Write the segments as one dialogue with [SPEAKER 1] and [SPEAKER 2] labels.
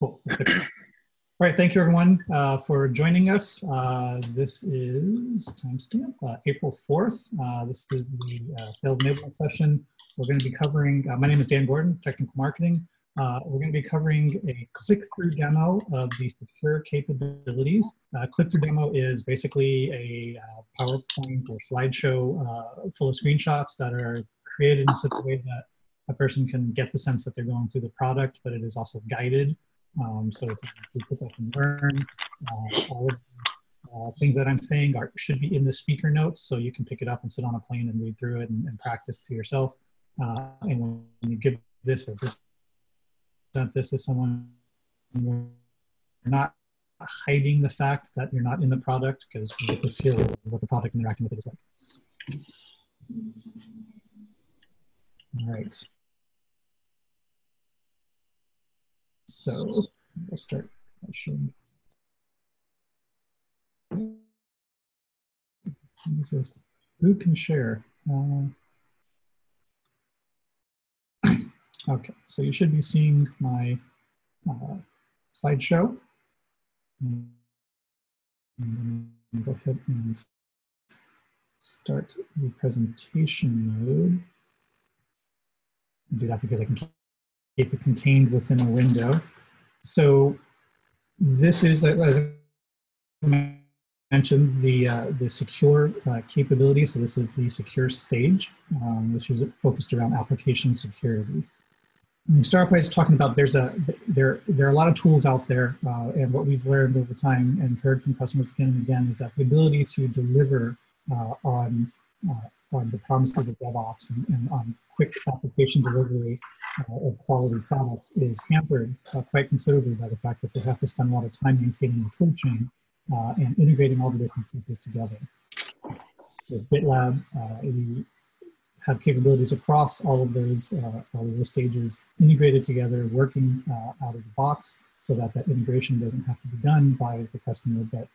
[SPEAKER 1] Cool. All right, thank you everyone uh, for joining us. Uh, this is timestamp, uh, April 4th. Uh, this is the uh, sales enablement session. We're going to be covering, uh, my name is Dan Gordon, technical marketing. we're going to be covering a click-through demo of the secure capabilities. click-through demo is basically a PowerPoint or slideshow full of screenshots that are created in such a way that a person can get the sense that they're going through the product, but it is also guided um, so it's put that can learn. Uh, all of uh, things that I'm saying are should be in the speaker notes, so you can pick it up and sit on a plane and read through it and, and practice to yourself. Uh, and when you give this or present this to someone, you're not hiding the fact that you're not in the product because you get to feel what the product interacting with it is like. All right. So I'll start showing. Jesus, who can share? Uh, okay, so you should be seeing my uh, slideshow. go ahead and start the presentation mode. do that because I can keep keep it contained within a window. So this is, as I mentioned, the, uh, the secure uh, capability. So this is the secure stage, um, which is focused around application security. Start by just talking about there's a there there are a lot of tools out there, uh, and what we've learned over time and heard from customers again and again is that the ability to deliver uh, on uh, on the promises of DevOps and, and on quick application delivery uh, of quality products is hampered uh, quite considerably by the fact that they have to spend a lot of time maintaining the tool chain uh, and integrating all the different pieces together. With GitLab, uh, we have capabilities across all of those uh, all of those stages integrated together, working uh, out of the box, so that that integration doesn't have to be done by the customer, but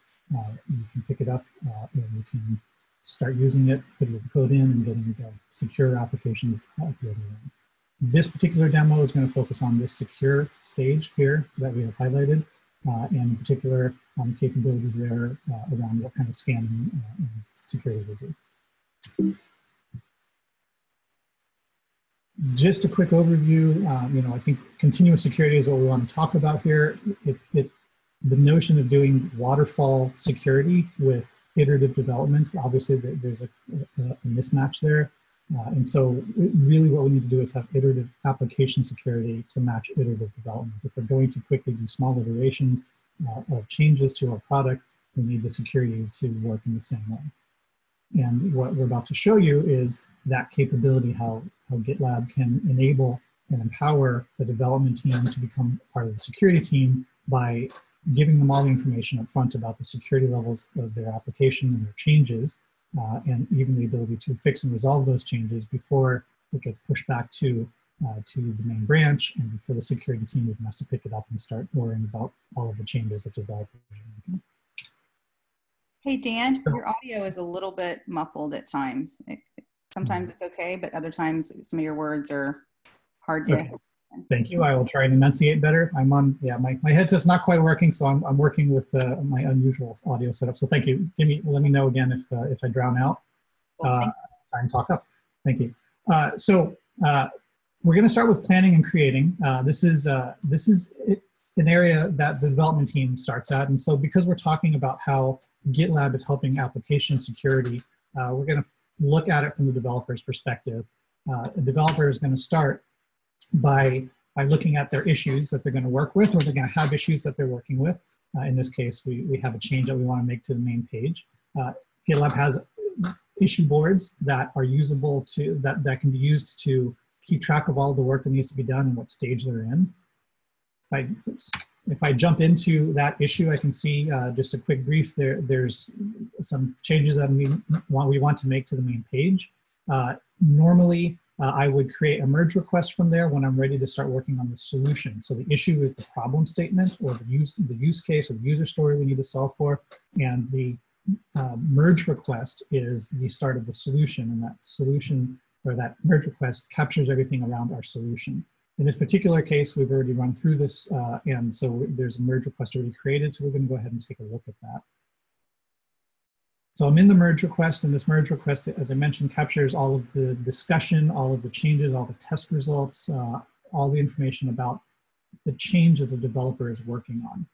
[SPEAKER 1] you can pick it up and you can start using it, putting your code in, and getting the secure applications at the other end. This particular demo is going to focus on this secure stage here that we have highlighted, uh, and in particular on the capabilities there uh, around what kind of scanning uh, and security we do. Just a quick overview, um, you know, I think continuous security is what we want to talk about here. It, it, the notion of doing waterfall security with iterative development, obviously there's a, a, mismatch there. Uh, and so really what we need to do is have iterative application security to match iterative development. If we're going to quickly do small iterations uh, of changes to our product, we need the security to work in the same way. And what we're about to show you is that capability, how, how GitLab can enable and empower the development team to become part of the security team by giving them all the information up front about the security levels of their application and their changes, uh, and even the ability to fix and resolve those changes before it gets pushed back to uh, to the main branch and before the security team even has to pick it up and start worrying about all of the changes that developers are making.
[SPEAKER 2] Hey, Dan, your audio is a little bit muffled at times. sometimes it's okay, but other times some of your words are hard to okay.
[SPEAKER 1] Thank you. I will try and enunciate better. I'm on, yeah, my, my headset's not quite working, so I'm, I'm working with uh, my unusual audio setup. So thank you. Give me, let me know again if, uh, if I drown out. Uh, try and talk up. Thank you. Uh, so uh, we're going to start with planning and creating. Uh, this is, uh, this is an area that the development team starts at. And so because we're talking about how GitLab is helping application security, uh, we're going to look at it from the developer's perspective. Uh, a developer is going to start by, by looking at their issues that they're going to work with or they're going to have issues that they're working with. Uh, in this case, we, we have a change that we want to make to the main page. Uh, GitLab has issue boards that are usable to, that, that can be used to keep track of all the work that needs to be done and what stage they're in. If I, oops, if I jump into that issue, I can see uh, just a quick brief. There, there's some changes that we want, we want to make to the main page. Uh, normally, uh, I would create a merge request from there when I'm ready to start working on the solution. So the issue is the problem statement or the use, the use case or the user story we need to solve for. And the uh, merge request is the start of the solution. And that solution or that merge request captures everything around our solution. In this particular case, we've already run through this, uh, and so there's a merge request already created, so we're going to go ahead and take a look at that. So I'm in the merge request, and this merge request, as I mentioned, captures all of the discussion, all of the changes, all the test results, uh, all the information about the change that the developer is working on.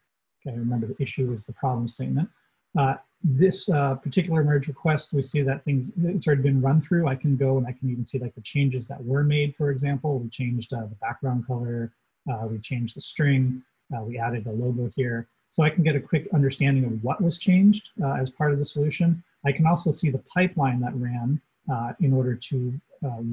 [SPEAKER 1] Okay, remember the issue is the problem statement. Uh, this uh, particular merge request, we see that things, it's already been run through. I can go and I can even see like the changes that were made, for example. We changed uh, the background color, uh, we changed the string, uh, we added a logo here. So I can get a quick understanding of what was changed uh, as part of the solution. I can also see the pipeline that ran in order to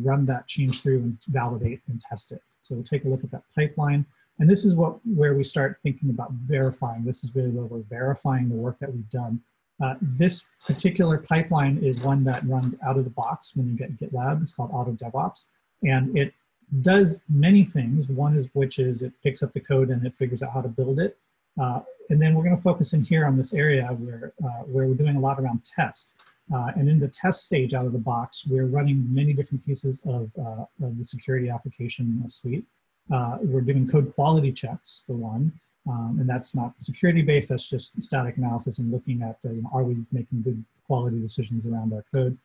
[SPEAKER 1] run that change through and validate and test it. So we'll take a look at that pipeline. And this is what where we start thinking about verifying. This is really where we're verifying the work that we've done. Uh, this particular pipeline is one that runs out of the box when you get GitLab. It's called Auto DevOps. And it does many things. One is which is it picks up the code and it figures out how to build it. Uh, and then we're going to focus in here on this area where, uh, where we're doing a lot around test. Uh, and in the test stage out of the box, we're running many different pieces of, uh, of the security application suite. Uh, we're doing code quality checks for one, um, and that's not security based, that's just static analysis and looking at, uh, you know, are we making good quality decisions around our code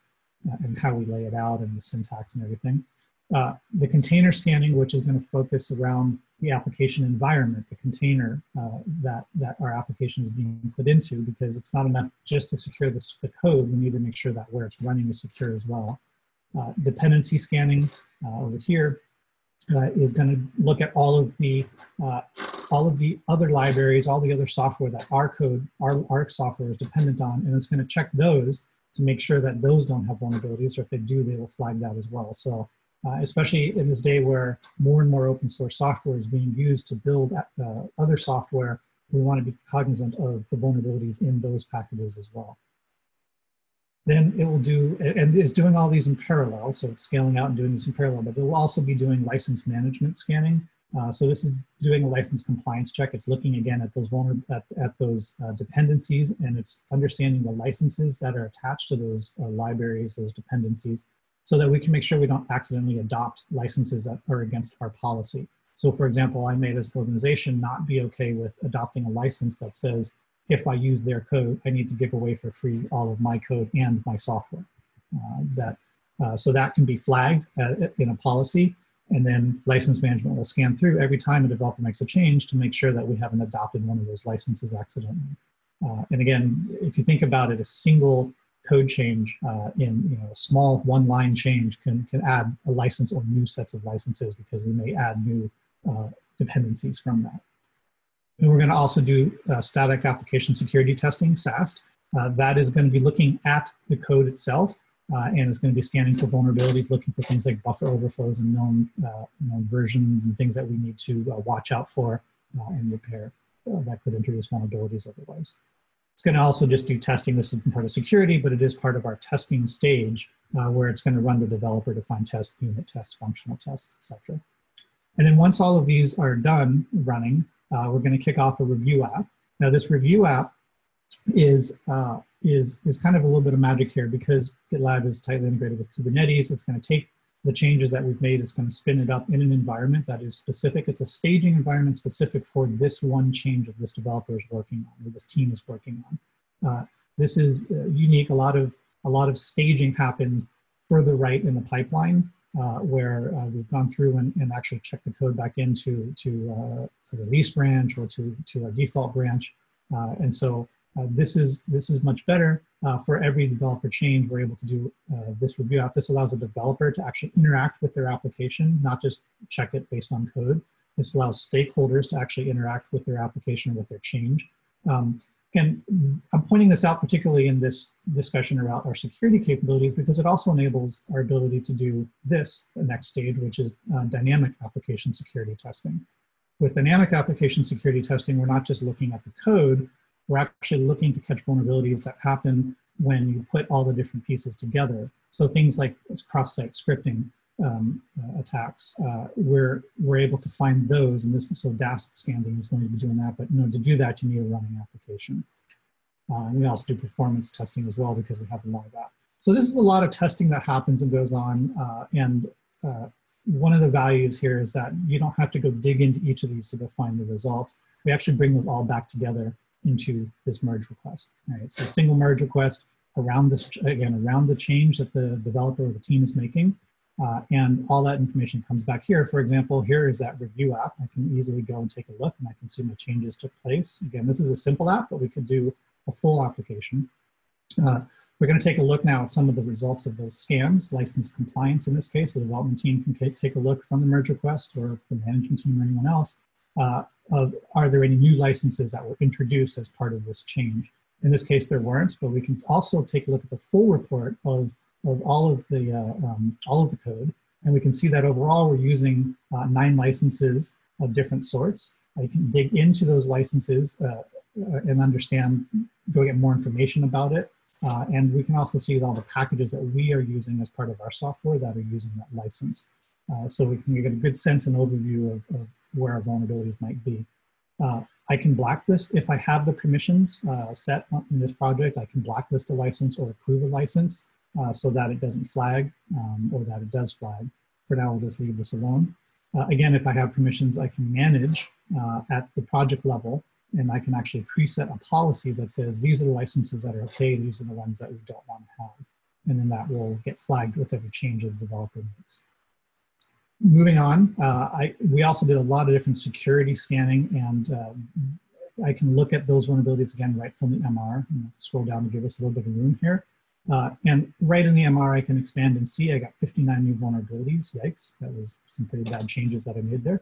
[SPEAKER 1] and how we lay it out and the syntax and everything. The container scanning, which is going to focus around the application environment, the container uh, that, that our application is being put into, because it's not enough just to secure the, the code, we need to make sure that where it's running is secure as well. Uh, dependency scanning over here, uh, is going to look at all of the uh, all of the other libraries, all the other software that our code, our, our software is dependent on, and it's going to check those to make sure that those don't have vulnerabilities, or if they do, they will flag that as well. So, uh, especially in this day where more and more open source software is being used to build uh, other software, we want to be cognizant of the vulnerabilities in those packages as well then it will do, and is doing all these in parallel. So it's scaling out and doing this in parallel, but it will also be doing license management scanning. Uh, so this is doing a license compliance check. It's looking again at those vulner at, at those uh, dependencies and it's understanding the licenses that are attached to those uh, libraries, those dependencies, so that we can make sure we don't accidentally adopt licenses that are against our policy. So for example, I may as an organization not be okay with adopting a license that says if I use their code, I need to give away for free all of my code and my software. Uh, that uh, so that can be flagged uh, in a policy, and then license management will scan through every time a developer makes a change to make sure that we haven't adopted one of those licenses accidentally. Uh, and again, if you think about it, a single code change uh, in you know a small one-line change can can add a license or new sets of licenses because we may add new uh, dependencies from that. And we're going to also do uh, static application security testing, SAST. Uh, that is going to be looking at the code itself uh, and it's going to be scanning for vulnerabilities, looking for things like buffer overflows and known, uh, known versions and things that we need to watch out for and repair that could introduce vulnerabilities otherwise. It's going to also just do testing. This isn't part of security, but it is part of our testing stage where it's going to run the developer defined tests, unit tests, functional tests, etc. And then once all of these are done running, uh, we're going to kick off a review app. Now, this review app is uh, is is kind of a little bit of magic here because GitLab is tightly integrated with Kubernetes. It's going to take the changes that we've made. It's going to spin it up in an environment that is specific. It's a staging environment specific for this one change that this developer is working on, or this team is working on. Uh, this is uh, unique. A lot of a lot of staging happens further right in the pipeline uh, where uh, we've gone through and, and, actually checked the code back into to uh, the release branch or to, to our default branch. Uh, and so uh, this is this is much better uh, for every developer change. We're able to do this review app. This allows a developer to actually interact with their application, not just check it based on code. This allows stakeholders to actually interact with their application with their change. Um, and I'm pointing this out particularly in this discussion about our security capabilities because it also enables our ability to do this, the next stage, which is uh, dynamic application security testing. With dynamic application security testing, we're not just looking at the code, we're actually looking to catch vulnerabilities that happen when you put all the different pieces together. So things like cross-site scripting, um, uh, attacks, uh, we're, we're able to find those, and this is so DAST scanning is going to be doing that, but you know, to do that, you need a running application. Uh, we also do performance testing as well because we have a lot of that. So this is a lot of testing that happens and goes on, uh, and uh, one of the values here is that you don't have to go dig into each of these to go find the results. We actually bring those all back together into this merge request. Right? A single merge request around this, again, around the change that the developer or the team is making. Uh, and all that information comes back here. For example, here is that review app. I can easily go and take a look and I can see my changes took place. Again, this is a simple app, but we could do a full application. Uh, we're going to take a look now at some of the results of those scans, license compliance in this case. The development team can take a look from the merge request or the management team or anyone else uh, of are there any new licenses that were introduced as part of this change. In this case, there weren't, but we can also take a look at the full report of, of all of the uh, um, all of the code, and we can see that overall we're using uh, nine licenses of different sorts. I can dig into those licenses uh, uh, and understand, go get more information about it. Uh, and we can also see all the packages that we are using as part of our software that are using that license. Uh, so we can get a good sense and overview of, of where our vulnerabilities might be. Uh, I can blacklist if I have the permissions uh, set in this project. I can blacklist a license or approve a license uh, so that it doesn't flag um, or that it does flag. For now, we'll just leave this alone. Uh, again, if I have permissions, I can manage uh, at the project level and I can actually preset a policy that says these are the licenses that are okay, these are the ones that we don't want to have. And then that will get flagged with every change of the developer makes. Moving on, uh, I, we also did a lot of different security scanning and uh, I can look at those vulnerabilities again right from the MR. Scroll down to give us a little bit of room here. Uh, and right in the MR, I can expand and see I got 59 new vulnerabilities. Yikes, that was some pretty bad changes that I made there.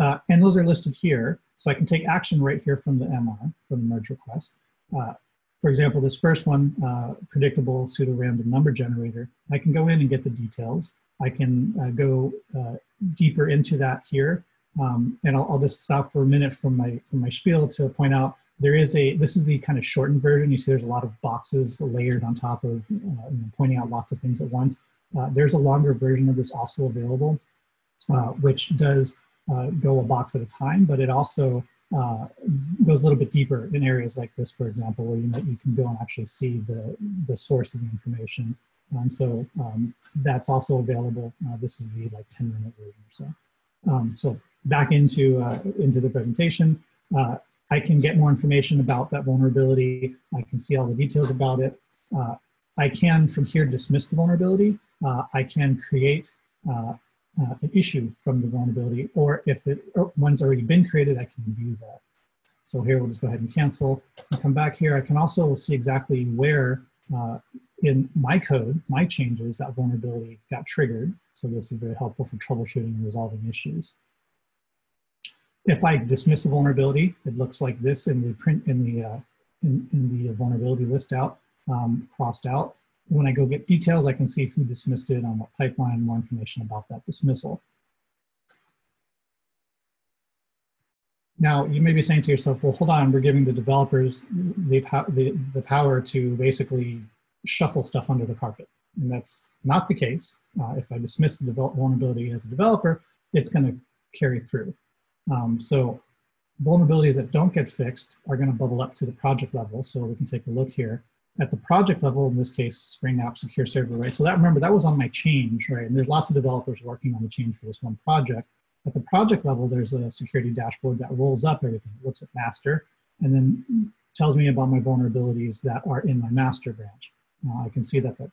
[SPEAKER 1] Uh, and those are listed here. So I can take action right here from the MR, from the merge request. Uh, for example, this first one, uh, predictable pseudo-random number generator, I can go in and get the details. I can uh, go uh, deeper into that here. Um, and I'll, I'll, just stop for a minute from my, from my spiel to point out there is a, this is the kind of shortened version. You see there's a lot of boxes layered on top of, uh, pointing out lots of things at once. Uh, there's a longer version of this also available, uh, which does go a box at a time, but it also uh, goes a little bit deeper in areas like this, for example, where you, you can go and actually see the, the source of the information. And so um, that's also available. Uh, this is the like 10 minute version or so. Um, so back into, into the presentation. I can get more information about that vulnerability. I can see all the details about it. Uh, I can, from here, dismiss the vulnerability. Uh, I can create uh, uh an issue from the vulnerability, or if it, or one's already been created, I can view that. So here, we'll just go ahead and cancel. And come back here, I can also see exactly where uh, in my code, my changes, that vulnerability got triggered. So this is very helpful for troubleshooting and resolving issues. If I dismiss a vulnerability, it looks like this in the print in the uh, in, in the vulnerability list out, um, crossed out. When I go get details, I can see who dismissed it, on what pipeline, more information about that dismissal. Now, you may be saying to yourself, well, hold on, we're giving the developers the, the, the power to basically shuffle stuff under the carpet. And that's not the case. Uh, if I dismiss the vulnerability as a developer, it's going to carry through. Um, so vulnerabilities that don't get fixed are going to bubble up to the project level. So we can take a look here at the project level, in this case, Spring App Secure Server, right? So that, remember, that was on my change, right? And there's lots of developers working on the change for this one project. At the project level, there's a security dashboard that rolls up everything, looks at master, and then tells me about my vulnerabilities that are in my master branch. Uh, I can see that that,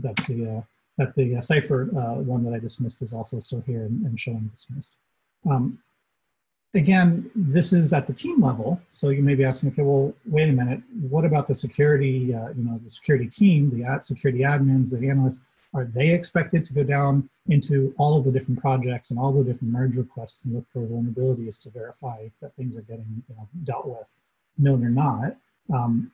[SPEAKER 1] that the, uh, that the uh, Cypher uh, one that I dismissed is also still here and, and showing dismissed. Um, again, this is at the team level. So you may be asking, okay, well, wait a minute. What about the security, uh, you know, the security team, the ad security admins, the analysts? Are they expected to go down into all of the different projects and all the different merge requests and look for vulnerabilities to verify that things are getting you know, dealt with? No, they're not. Um,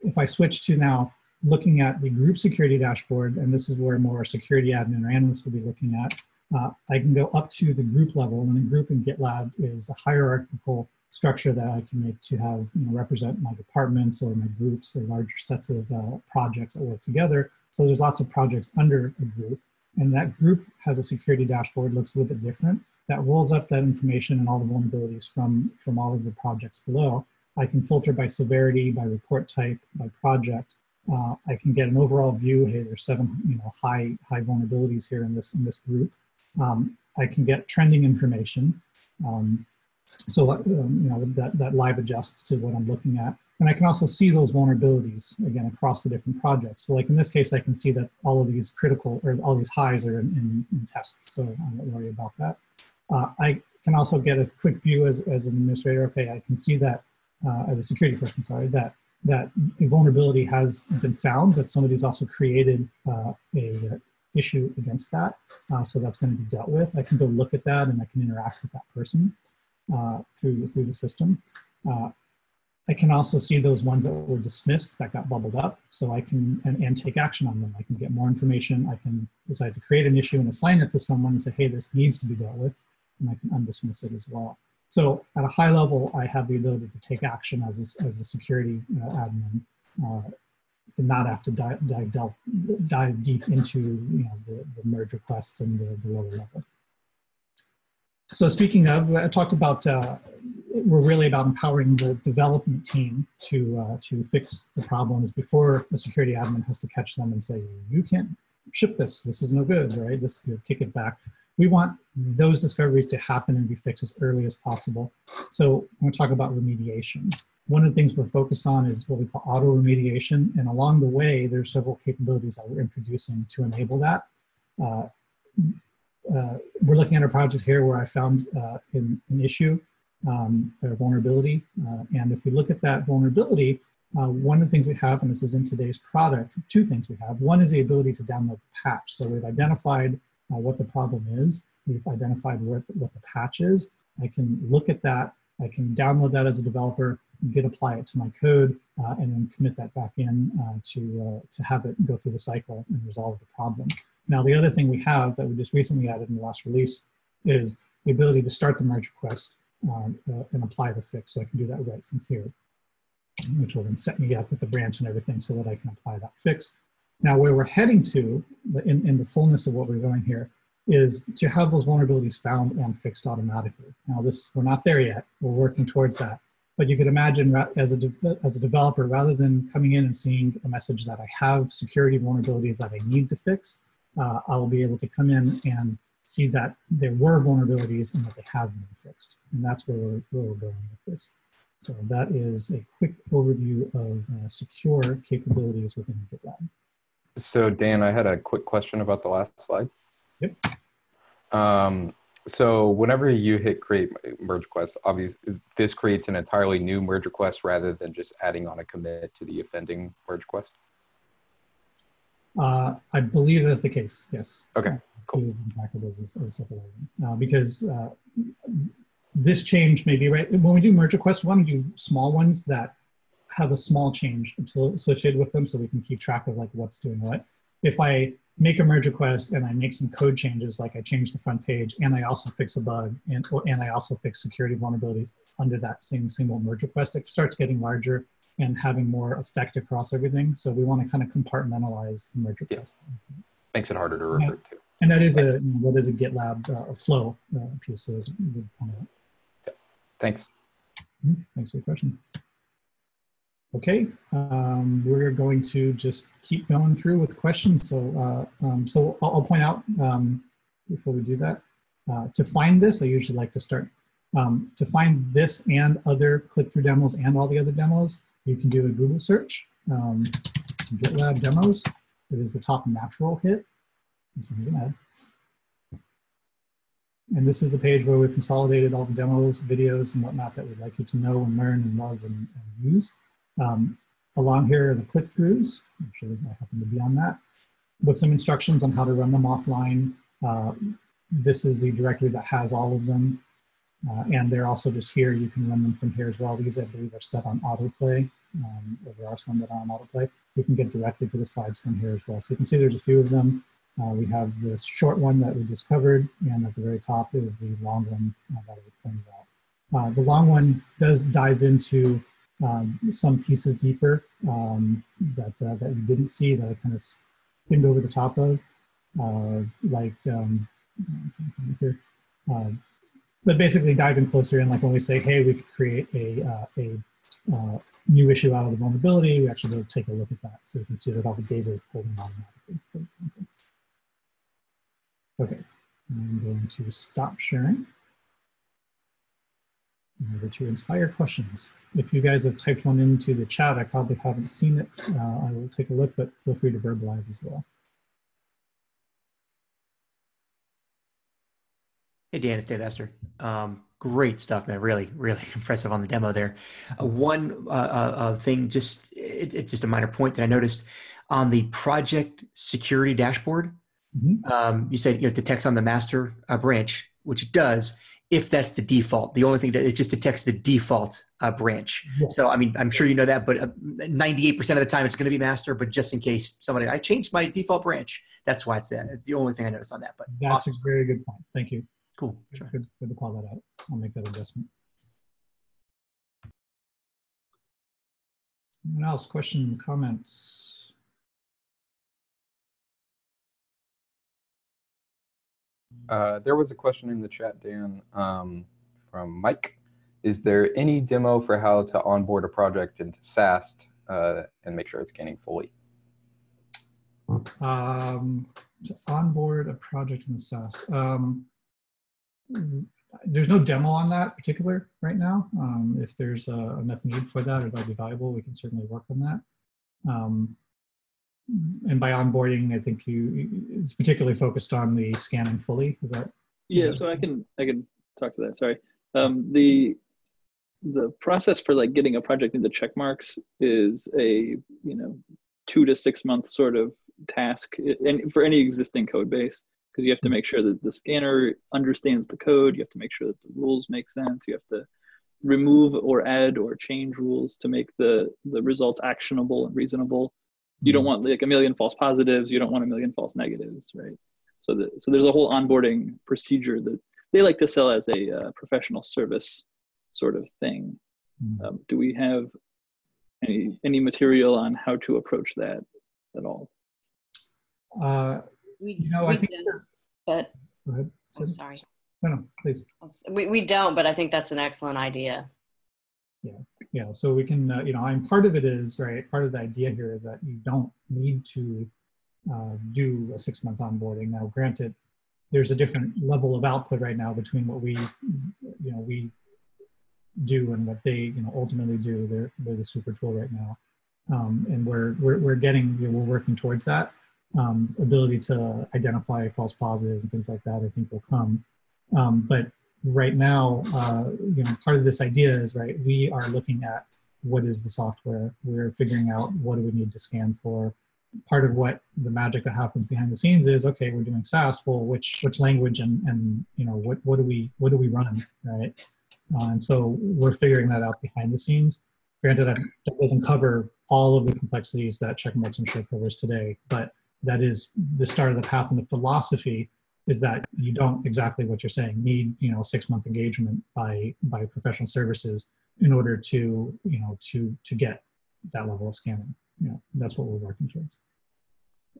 [SPEAKER 1] if I switch to now looking at the group security dashboard, and this is where more security admin or analysts will be looking at, uh, I can go up to the group level, and a group in GitLab is a hierarchical structure that I can make to have you know, represent my departments or my groups or larger sets of uh, projects that work together. So there's lots of projects under a group, and that group has a security dashboard, looks a little bit different. That rolls up that information and all the vulnerabilities from, from all of the projects below. I can filter by severity, by report type, by project. Uh, I can get an overall view. Hey, there's seven, you know, high high vulnerabilities here in this in this group. Um, I can get trending information. Um, so um, you know that, that live adjusts to what I'm looking at. And I can also see those vulnerabilities again across the different projects. So like in this case, I can see that all of these critical or all these highs are in, in, in tests. So I'm not worried about that. Uh, I can also get a quick view as, as an administrator. Okay, I can see that uh, as a security person, sorry, that that a vulnerability has been found, but somebody's also created uh, a issue against that. Uh, so that's going to be dealt with. I can go look at that and I can interact with that person uh, through, through the system. Uh, I can also see those ones that were dismissed that got bubbled up. So I can, and, and take action on them. I can get more information. I can decide to create an issue and assign it to someone and say, hey, this needs to be dealt with. And I can undismiss it as well. So at a high level, I have the ability to take action as a, as a security uh, admin uh, and not have to dive, dive, dive deep into you know, the, the merge requests and the, the lower level. So speaking of, I talked about, uh, we're really about empowering the development team to, uh, to fix the problems before the security admin has to catch them and say, you can't ship this, this is no good, right? This, you kick it back. We want those discoveries to happen and be fixed as early as possible. So I'm gonna talk about remediation. One of the things we're focused on is what we call auto remediation. And along the way, there's several capabilities that we're introducing to enable that. Uh, uh, we're looking at a project here where I found uh, an, issue, um, a vulnerability. Uh, and if we look at that vulnerability, uh, one of the things we have, and this is in today's product, two things we have. One is the ability to download the patch. So we've identified uh, what the problem is. We've identified what, what the patch is. I can look at that. I can download that as a developer, git apply it to my code, uh, and then commit that back in to, to have it go through the cycle and resolve the problem. Now, the other thing we have that we just recently added in the last release is the ability to start the merge request um, uh, and apply the fix. So I can do that right from here, which will then set me up with the branch and everything so that I can apply that fix. Now, where we're heading to in, in the fullness of what we're going here is to have those vulnerabilities found and fixed automatically. Now, this we're not there yet. We're working towards that. But you could imagine as a, as a developer, rather than coming in and seeing a message that I have security vulnerabilities that I need to fix, uh, I will be able to come in and see that there were vulnerabilities and that they have been fixed. And that's where we're, where we're going with this. So that is a quick overview of uh, secure capabilities within GitLab.
[SPEAKER 3] So Dan, I had a quick question about the last slide.
[SPEAKER 1] Yep.
[SPEAKER 3] Um, so whenever you hit create merge request, obviously this creates an entirely new merge request rather than just adding on a commit to the offending merge request.
[SPEAKER 1] Uh, I believe that's the case. Yes.
[SPEAKER 3] Okay. Cool.
[SPEAKER 1] Uh, because uh, this change may be right when we do merge requests. We want to do small ones that have a small change associated with them, so we can keep track of like what's doing what. If I make a merge request and I make some code changes, like I change the front page and I also fix a bug and and I also fix security vulnerabilities under that same single merge request, it starts getting larger and having more effect across everything. So we want to kind of compartmentalize the merge request.
[SPEAKER 3] Yeah. Makes it harder to refer yeah. to.
[SPEAKER 1] And that is a that is a GitLab uh, flow uh, piece. So
[SPEAKER 3] yeah. Thanks.
[SPEAKER 1] Mm-hmm. Thanks for the question. Okay, um, we're going to just keep going through with questions. So, uh, um, so I'll, I'll, point out um, before we do that, uh, to find this, I usually like to start, um, to find this and other click-through demos and all the other demos, you can do a Google search, um, GitLab demos. It is the top natural hit. This one is an ad. And this is the page where we've consolidated all the demos, videos, and whatnot that we'd like you to know and learn and love and, and use. Um, along here are the click-throughs. Actually, I happen to be on that. With some instructions on how to run them offline. Uh, this is the directory that has all of them. Uh, and they're also just here. You can run them from here as well. These, I believe, are set on autoplay. Um, there are some that are on autoplay. You can get directly to the slides from here as well. So you can see there's a few of them. Uh, we have this short one that we just covered, and at the very top is the long one uh, that we pointed out. Uh, the long one does dive into um, some pieces deeper um, that, uh, that you didn't see that I kind of skimmed over the top of, uh, like um, here but basically dive in closer in, like when we say, hey, we could create a, uh, a uh, new issue out of the vulnerability, we actually go take a look at that. So you can see that all the data is pulled in automatically, for example. Okay, I'm going to stop sharing. Over to inspire questions. If you guys have typed one into the chat, I probably haven't seen it. Uh, I will take a look, but feel free to verbalize as well.
[SPEAKER 4] Hey, Dan, it's Dave Esther. Um, great stuff, man. Really, really impressive on the demo there. Uh, one uh, uh, uh, thing, just it, it's just a minor point that I noticed on the project security dashboard. Mm-hmm. Um, you said you know, it detects on the master uh, branch, which it does if that's the default. The only thing that it just detects the default uh, branch. So, I mean, I'm sure you know that, but 98% of the time it's going to be master. But just in case somebody, I changed my default branch. That's why it's that. The only thing I noticed on that. But
[SPEAKER 1] that's awesome. a very good point. Thank you.
[SPEAKER 4] Cool. Sure.
[SPEAKER 1] Good, good to call that out. I'll make that adjustment. Anyone else? Questions, comments?
[SPEAKER 3] Uh, there was a question in the chat, Dan, um, from Mike. Is there any demo for how to onboard a project into SAST uh, and make sure it's scanning fully?
[SPEAKER 1] Um, to onboard a project in SAST. Um, there's no demo on that particular right now. Um, if there's uh, enough need for that or that'd be valuable, we can certainly work on that. And by onboarding, I think you it's particularly focused on the scanning fully. Is that?
[SPEAKER 5] Yeah, so I can I can talk to that. Sorry. Um, the the process for like getting a project into Checkmarx is a you know two to six month sort of task and for any existing code base because you have to make sure that the scanner understands the code. You have to make sure that the rules make sense. You have to remove or add or change rules to make the, the results actionable and reasonable. You don't mm-hmm. want like a million false positives. You don't want a million false negatives, right? So, the, so there's a whole onboarding procedure that they like to sell as a uh, professional service sort of thing. Mm-hmm. Um, do we have any any material on how to approach that at all?
[SPEAKER 1] Uh,
[SPEAKER 6] we, you know, we I think did, but
[SPEAKER 1] go ahead.
[SPEAKER 6] Oh, sorry.
[SPEAKER 1] No, no, please.
[SPEAKER 6] We, we don't, but I think that's an excellent idea.
[SPEAKER 1] Yeah, yeah. So we can, uh, you know, I'm part of it is right. Part of the idea here is that you don't need to uh, do a six month onboarding. Now, granted, there's a different level of output right now between what we, you know, we do and what they, you know, ultimately do. They're they're the super tool right now, um, and we're we're we're getting, you know, we're working towards that um, ability to identify false positives and things like that, I think will come. Um, but right now, uh, you know, part of this idea is right. We are looking at what is the software. We're figuring out what do we need to scan for. Part of what the magic that happens behind the scenes is okay. We're doing SAST. Well, which which language and and you know what what do we what do we run right? Uh, and so we're figuring that out behind the scenes. Granted, that doesn't cover all of the complexities that Checkmarx and show covers today, but that is the start of the path and the philosophy is that you don't exactly what you're saying need you know six month engagement by by professional services in order to you know to to get that level of scanning you know that's what we're working towards.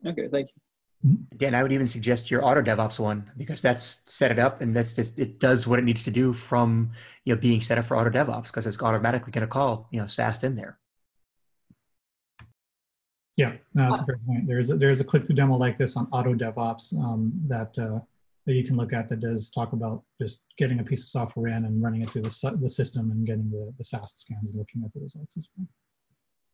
[SPEAKER 5] Okay thank you. Mm-hmm.
[SPEAKER 4] Again, I would even suggest your auto DevOps one because that's set it up and that's just it does what it needs to do from you know being set up for auto DevOps because it's automatically going to call you know SAST in there.
[SPEAKER 1] Yeah, no, that's a great point. There's a, there's a click-through demo like this on Auto DevOps um, that uh, that you can look at that does talk about just getting a piece of software in and running it through the, the system and getting the, the SAST scans and looking at the results as well.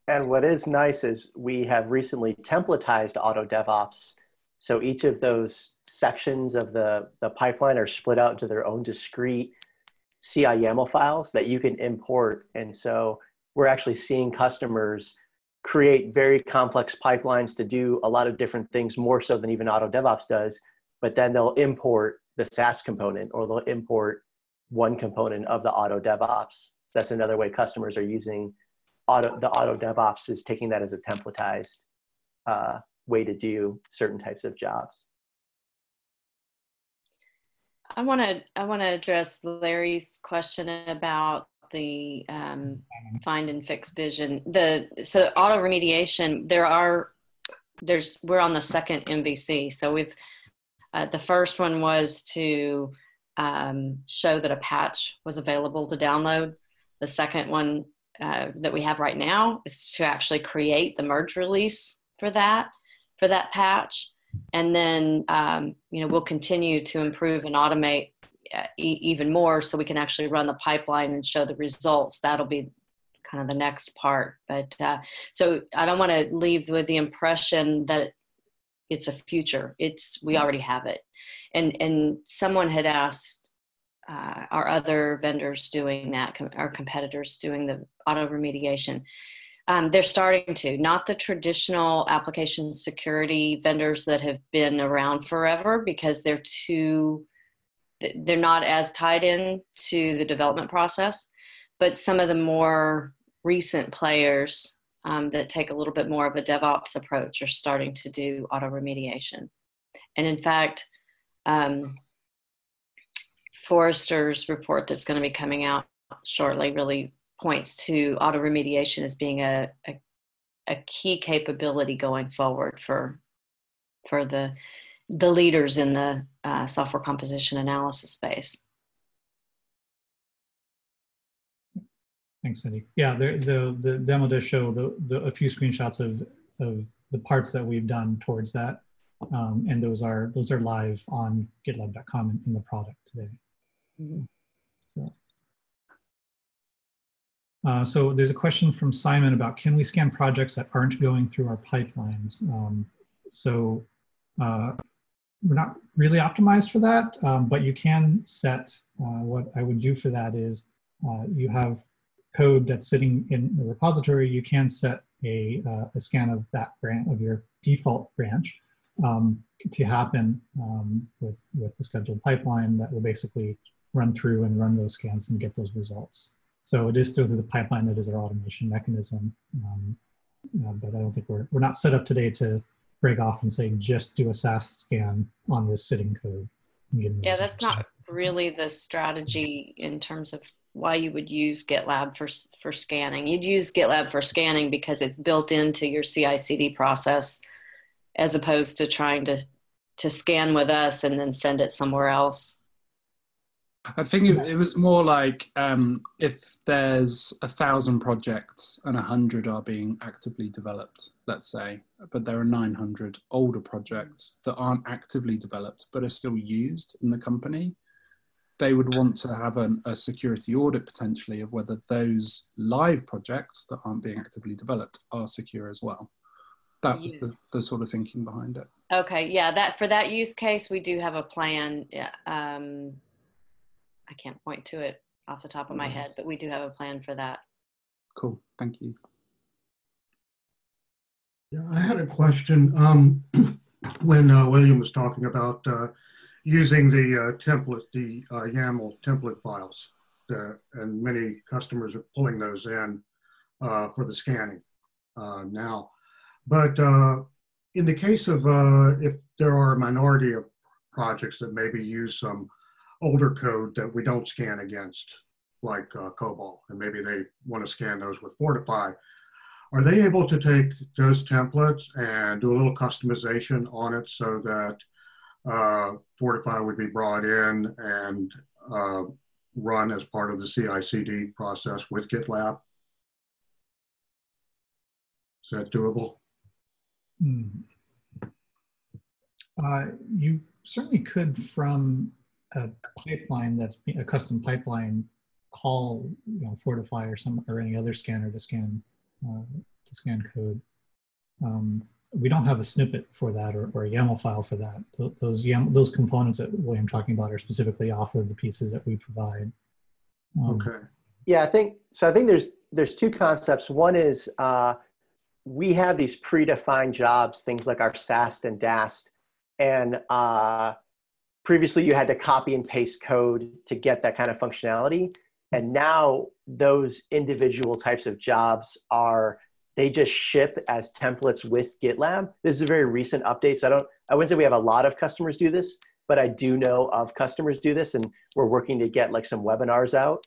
[SPEAKER 7] And what is nice is we have recently templatized Auto DevOps. So each of those sections of the, the pipeline are split out into their own discrete CI YAML files that you can import. And so we're actually seeing customers create very complex pipelines to do a lot of different things more so than even auto devops does but then they'll import the SAST component or they'll import one component of the auto devops. So that's another way customers are using auto the auto devops is taking that as a templatized uh, way to do certain types of jobs.
[SPEAKER 6] I want to i want to address larry's question about the um, find and fix vision. The so auto remediation. There are there's we're on the second MVC. So we've uh, the first one was to um, show that a patch was available to download. The second one uh, that we have right now is to actually create the merge release for that for that patch. and then um, you know we'll continue to improve and automate e- even more so we can actually run the pipeline and show the results. That'll be kind of the next part. But uh, so i don't want to leave with the impression that it's a future. It's we already have it. And and someone had asked uh, our other vendors doing that our competitors doing the auto remediation. Um, they're starting to, not the traditional application security vendors that have been around forever because they're too, they're not as tied in to the development process. But some of the more recent players um, that take a little bit more of a DevOps approach are starting to do auto remediation. And in fact, um, Forrester's report that's going to be coming out shortly really points to auto remediation as being a, a, a key capability going forward for for the the leaders in the uh, software composition analysis space.
[SPEAKER 1] Thanks, Cindy. Yeah, the the the demo does show the, the a few screenshots of of the parts that we've done towards that, um, and those are those are live on GitLab.com in, in the product today. Mm -hmm. So. Uh, so there's a question from Simon about can we scan projects that aren't going through our pipelines? Um, so uh, we're not really optimized for that, um, but you can set, uh, what I would do for that is uh, you have code that's sitting in the repository, you can set a, uh, a scan of that branch, of your default branch um, to happen um, with, with the scheduled pipeline that will basically run through and run those scans and get those results. So it is still through the pipeline that is our automation mechanism. Um, uh, but I don't think we're, we're not set up today to break off and say, just do a SAST scan on this sitting code.
[SPEAKER 6] Yeah, that's not really the strategy in terms of why you would use GitLab for, for scanning. You'd use GitLab for scanning because it's built into your CI/CD process, as opposed to trying to to scan with us and then send it somewhere else.
[SPEAKER 8] I think it, it was more like um, if there's a thousand projects and a hundred are being actively developed, let's say, but there are 900 older projects that aren't actively developed but are still used in the company, they would want to have an, a security audit potentially of whether those live projects that aren't being actively developed are secure as well. That was the, the sort of thinking behind it.
[SPEAKER 6] Okay, yeah, that for that use case, we do have a plan. Um, I can't point to it off the top of my head, but we do have a plan for that.
[SPEAKER 8] Cool, thank you.
[SPEAKER 9] Yeah, I had a question. Um, when uh, William was talking about uh, using the uh, template, the uh, YAML template files, uh, and many customers are pulling those in uh, for the scanning now. But in the case of if there are a minority of projects that maybe use some older code that we don't scan against, like uh, COBOL, and maybe they want to scan those with Fortify. Are they able to take those templates and do a little customization on it so that uh, Fortify would be brought in and uh, run as part of the CI/CD process with GitLab? Is that doable? Hmm.
[SPEAKER 1] Uh, you certainly could from a pipeline that's a custom pipeline call you know fortify or some or any other scanner to scan uh, to scan code um, we don't have a snippet for that or, or a YAML file for that. Those YAML, those components that William talking about are specifically off of the pieces that we provide.
[SPEAKER 9] Um, okay.
[SPEAKER 7] Yeah, I think so. I think there's there's two concepts. One is uh, we have these predefined jobs, things like our SAST and DAST, and uh, previously you had to copy and paste code to get that kind of functionality. And now those individual types of jobs are they just ship as templates with gitlab. This is a very recent update so i don't i wouldn't say we have a lot of customers do this but i do know of customers do this and we're working to get like some webinars out.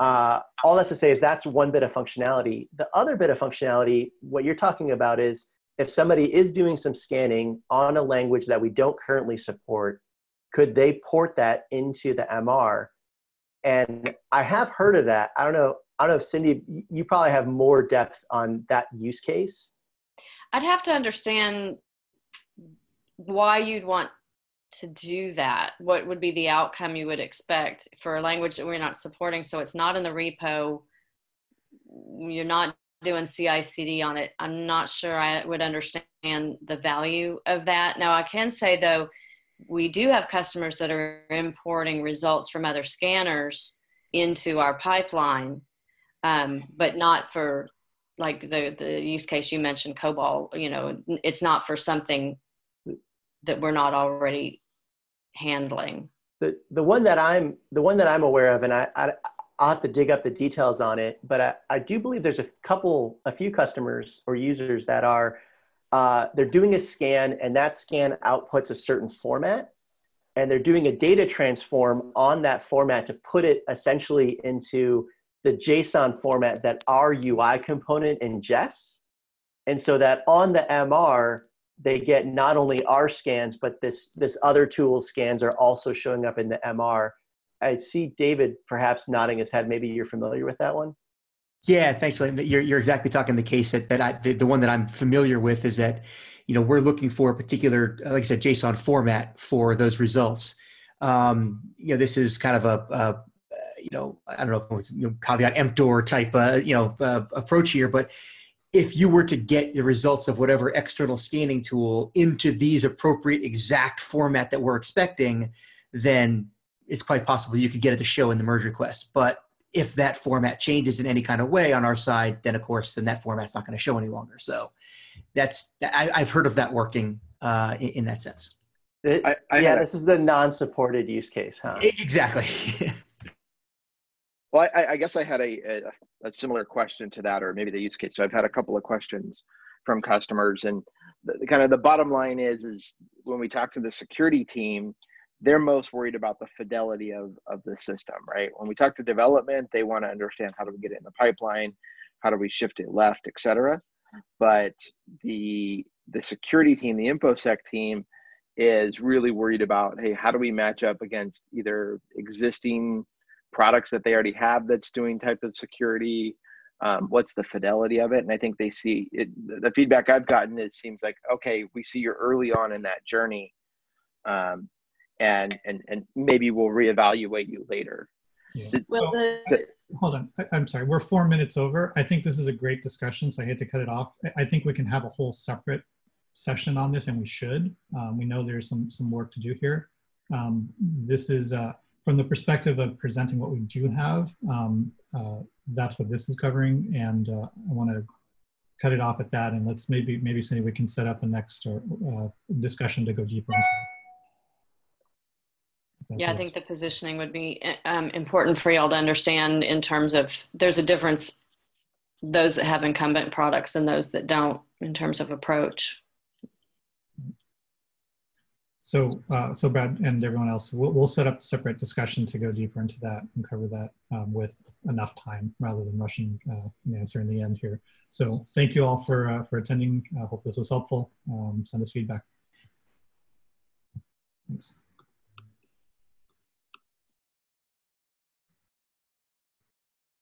[SPEAKER 7] Uh, all that's to say is that's one bit of functionality. The other bit of functionality what you're talking about is if somebody is doing some scanning on a language that we don't currently support could they port that into the MR? And I have heard of that. I don't know. I don't know Cindy, you probably have more depth on that use case.
[SPEAKER 6] I'd have to understand why you'd want to do that. What would be the outcome you would expect for a language that we're not supporting? So it's not in the repo. You're not doing CI/CD on it. I'm not sure I would understand the value of that. Now I can say though, we do have customers that are importing results from other scanners into our pipeline, um, but not for like the the use case you mentioned, COBOL. You know, it's not for something that we're not already handling.
[SPEAKER 7] The the one that I'm the one that I'm aware of, and I, I I'll have to dig up the details on it, but I, I do believe there's a couple, a few customers or users that are uh, they're doing a scan and that scan outputs a certain format and they're doing a data transform on that format to put it essentially into the JSON format that our UI component ingests. And so that on the MR, they get not only our scans, but this, this other tool scans are also showing up in the MR. I see David perhaps nodding his head. Maybe you're familiar with that one.
[SPEAKER 4] Yeah, thanks. You're, you're exactly talking the case that, that I, the, the one that I'm familiar with is that, you know, we're looking for a particular, like I said, JSON format for those results. Um, you know, this is kind of a, a you know, I don't know if it's you know, caveat emptor type, uh, you know, uh, approach here, but if you were to get the results of whatever external scanning tool into these appropriate exact format that we're expecting, then it's quite possible you could get it to show in the merge request. But if that format changes in any kind of way on our side, then of course, then that format's not going to show any longer. So that's I, have heard of that working uh, in, in, that sense.
[SPEAKER 7] It, I, I yeah, this is a non-supported use case, huh?
[SPEAKER 4] Exactly.
[SPEAKER 10] well, I, I, guess I had a, a, a similar question to that, or maybe the use case. So I've had a couple of questions from customers, and the, the kind of the bottom line is is when we talk to the security team they're most worried about the fidelity of, of the system, right? When we talk to development, they want to understand how do we get it in the pipeline, how do we shift it left, et cetera. But the the security team, the infosec team, is really worried about, hey, how do we match up against either existing products that they already have that's doing type of security? Um, what's the fidelity of it? And I think they see it. The feedback I've gotten it seems like, okay, we see you're early on in that journey. Um, and and and maybe we'll reevaluate you later.
[SPEAKER 1] Yeah. Well, the, hold on. I, am sorry. We're four minutes over. I think this is a great discussion, so I hate to cut it off. I think we can have a whole separate session on this, and we should. Um, we know there's some some work to do here. Um, this is uh, from the perspective of presenting what we do have. Um, uh, that's what this is covering, and uh, I want to cut it off at that. And let's maybe maybe Cindy, we can set up a next or, uh, discussion to go deeper into
[SPEAKER 6] yeah, I think the positioning would be um, important for y'all to understand in terms of there's a difference those that have incumbent products and those that don't in terms of approach.
[SPEAKER 1] So, uh, so Brad and everyone else, we'll, we'll, set up a separate discussion to go deeper into that and cover that um, with enough time rather than rushing uh, the answer in the end here. So thank you all for, uh, for attending. I hope this was helpful. Um, send us feedback. Thanks.